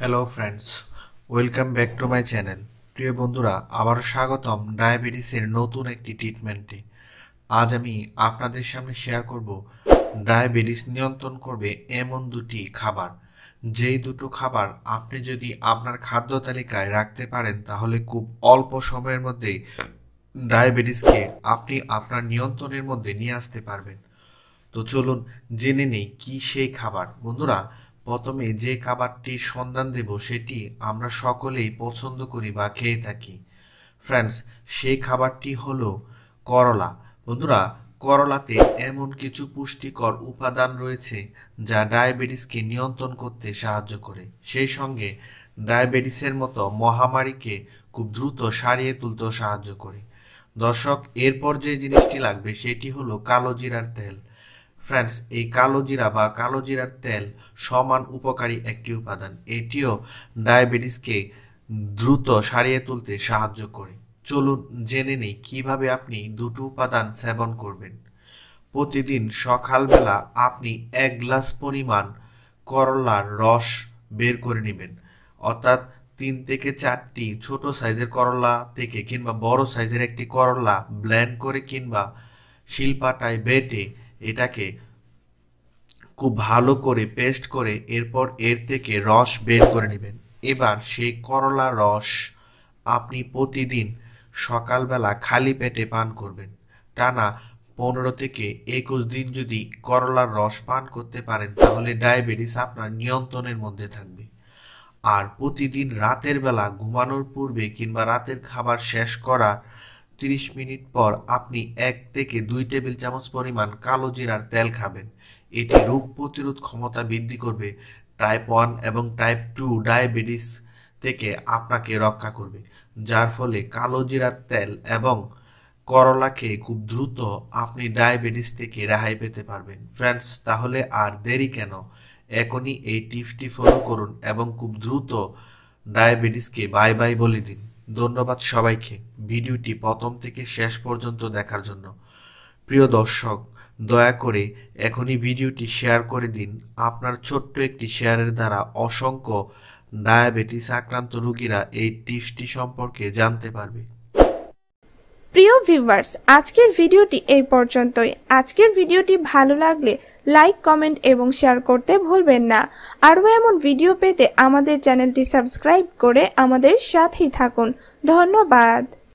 Hello friends welcome back to my channel প্রিয় বন্ধুরা, আবারও স্বাগতম ডায়াবেটিসের নতুন একটি ট্রিটমেন্টে আজ আমি আপনাদের সামনে শেয়ার করব, ডায়াবেটিস নিয়ন্ত্রণ করবে এমন দুটি খাবার। যেই দুটো খাবার আপনি যদি আপনার খাদ্য তালিকায় রাখতে পারেন, তাহলে খুব অল্প সময়ের মধ্যে ডায়াবেটিসকে আপনি আপনার নিয়ন্ত্রণের মধ্যে নিয়ে আসতে পারবেন। তো চলুন জেনে নেই কি সেই খাবার। বন্ধুরা প্রথমে যে খাবারটির সন্ধান দেব সেটি আমরা সকলেই পছন্দ করি বা খেয়ে থাকি। ফ্রেন্ডস সেই খাবারটি হলো করলা। বন্ধুরা, করলাতে এমন কিছু পুষ্টিকর উপাদান রয়েছে যা ডায়াবেটিসকে নিয়ন্ত্রণ করতে সাহায্য করে। সেই সঙ্গে ডায়াবেটিসের মতো মহামারীকে খুব দ্রুত সারিয়ে তুলতেও সাহায্য করে। দর্শক, এরপর যে জিনিসটি লাগবে সেটি হলো কালো জিরার তেল। ফ্রেন্ডস, এই কালো জিরা বা কালো জিরার তেল সমান উপকারী একটি উপাদান। এটিও ডায়াবেটিসকে দ্রুত সারিয়ে তুলতে সাহায্য করে। চলুন জেনে নেই কীভাবে আপনি দুটো উপাদান সেবন করবেন। প্রতিদিন সকালবেলা আপনি এক গ্লাস পরিমাণ করলার রস বের করে নেবেন। অর্থাৎ তিন থেকে চারটি ছোট সাইজের করলা থেকে কিংবা বড় সাইজের একটি করলা ব্ল্যান্ড করে কিংবা শিলপাটায় বেটে এটাকে খুব ভালো করে পেস্ট করে এরপর এর থেকে রস বের করে নেবেন। এবার সেই করলা রস আপনি প্রতিদিন সকালবেলা খালি পেটে পান করবেন। টানা পনেরো থেকে একুশ দিন যদি করলার রস পান করতে পারেন, তাহলে ডায়াবেটিস আপনার নিয়ন্ত্রণের মধ্যে থাকবে। আর প্রতিদিন রাতের বেলা ঘুমানোর পূর্বে কিংবা রাতের খাবার শেষ করার তিরিশ মিনিট পর আপনি এক থেকে দুই টেবিল চামচ পরিমাণ কালো জিরার তেল খাবেন। এটি রোগ প্রতিরোধ ক্ষমতা বৃদ্ধি করবে টাইপ ওয়ান এবং টাইপ টু ডায়াবেটিস থেকে আপনাকে রক্ষা করবে, যার ফলে কালো জিরার তেল এবং করলা খেয়ে খুব দ্রুত আপনি ডায়াবেটিস থেকে রেহাই পেতে পারবেন। ফ্রেন্ডস তাহলে আর দেরি কেন? এখনই এই টিপসটি ফলো করুন এবং খুব দ্রুত ডায়াবেটিসকে বাই বাই বলে দিন। ধন্যবাদ সবাইকে। ভিডিওটি প্রথম থেকে শেষ পর্যন্ত দেখার জন্য। প্রিয় দর্শক, দয়া করে এখনই ভিডিওটি শেয়ার করে দিন। আপনার ছোট্ট একটি শেয়ারের দ্বারা অসংখ্য ডায়াবেটিস আক্রান্ত রোগীরা এই টিপসটি সম্পর্কে জানতে পারবে। প্রিয় ভিউয়ার্স, আজকের ভিডিওটি এই পর্যন্তই। আজকের ভিডিওটি ভালো লাগলে লাইক, কমেন্ট এবং শেয়ার করতে ভুলবেন না। আরও এমন ভিডিও পেতে আমাদের চ্যানেলটি সাবস্ক্রাইব করে আমাদের সাথেই থাকুন। ধন্যবাদ।